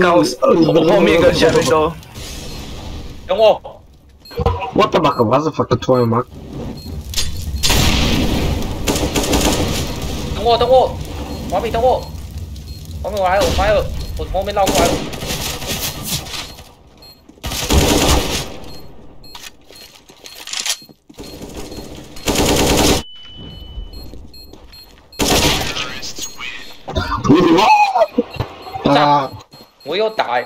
高后面跟下面都。等我。What the fuck was the fuck toy mark？等我等我，华美等我，华美我还有我还有我从后面绕过来了。 啊。我要打。